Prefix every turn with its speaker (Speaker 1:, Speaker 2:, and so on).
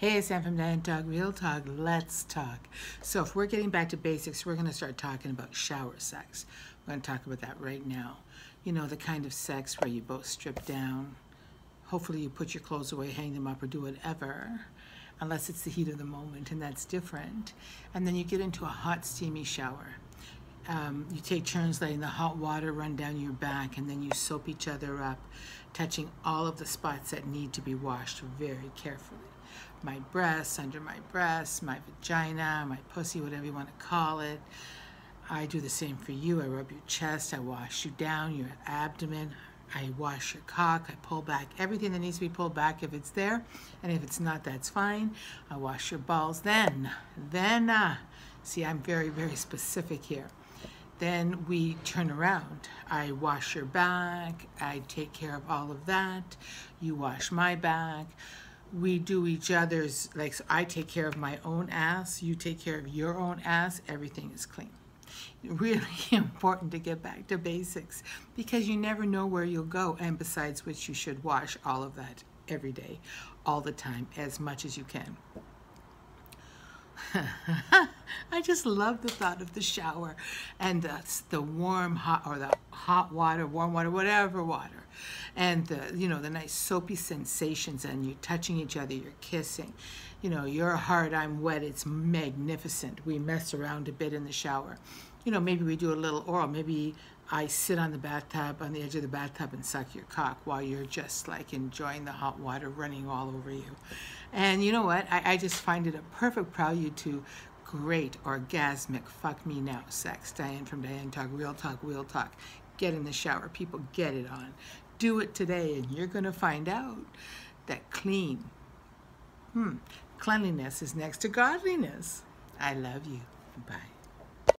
Speaker 1: Hey, it's Sam from Diane Talk, Real Talk, Let's Talk. So if we're getting back to basics, we're going to start talking about shower sex. We're going to talk about that right now. You know, the kind of sex where you both strip down. Hopefully you put your clothes away, hang them up, or do whatever, unless it's the heat of the moment, and that's different. And then you get into a hot, steamy shower. Um, you take turns letting the hot water run down your back, and then you soap each other up, touching all of the spots that need to be washed very carefully my breasts, under my breasts, my vagina, my pussy, whatever you want to call it. I do the same for you. I rub your chest, I wash you down, your abdomen, I wash your cock, I pull back everything that needs to be pulled back if it's there, and if it's not, that's fine. I wash your balls. Then, then, uh, see, I'm very, very specific here. Then we turn around. I wash your back, I take care of all of that. You wash my back we do each other's like so I take care of my own ass, you take care of your own ass, everything is clean. Really important to get back to basics because you never know where you'll go and besides which you should wash all of that every day, all the time, as much as you can. I just love the thought of the shower and the, the warm hot or the hot water, warm water, whatever water, and the you know the nice soapy sensations and you're touching each other, you're kissing, you know you're hard, I'm wet. It's magnificent. We mess around a bit in the shower, you know maybe we do a little oral, maybe I sit on the bathtub, on the edge of the bathtub, and suck your cock while you're just like enjoying the hot water running all over you. And you know what? I, I just find it a perfect prelude to great orgasmic fuck me now sex. Diane from Diane Talk, Real Talk, Real Talk. Get in the shower. People get it on. Do it today, and you're going to find out that clean, hmm, cleanliness is next to godliness. I love you. Bye.